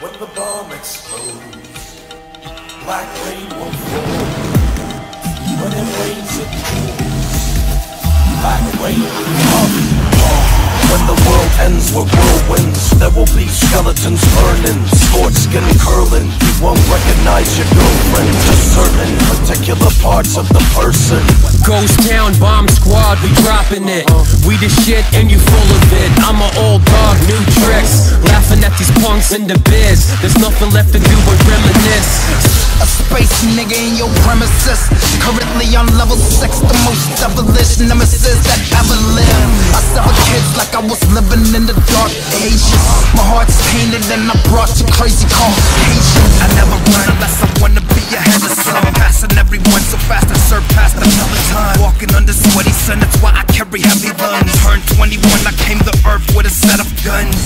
When the bomb explodes, black rain will fall. When it rains, it pours. Black rain will come. When the world ends with whirlwinds, there will be skeletons burning, scorched skin curling. You won't recognize your girlfriend to certain particular parts of the person. Ghost Town bomb squad, we dropping it. We the shit and you full of it. I'm an old dog, new tricks. Laughing got these punks in the biz. There's nothing left to do but reminisce. A space nigga in your premises. Currently on level 6 The most devilish nemesis that ever lived. I saw kids like I was living in the dark ages. My heart's painted and I brought you crazy Caucasians I never run unless I wanna be ahead of some. Passing everyone so fast I surpassed the peloton. Walking under sweaty sun, that's why I carry heavy guns. Turned 21, I came to earth with a set of guns.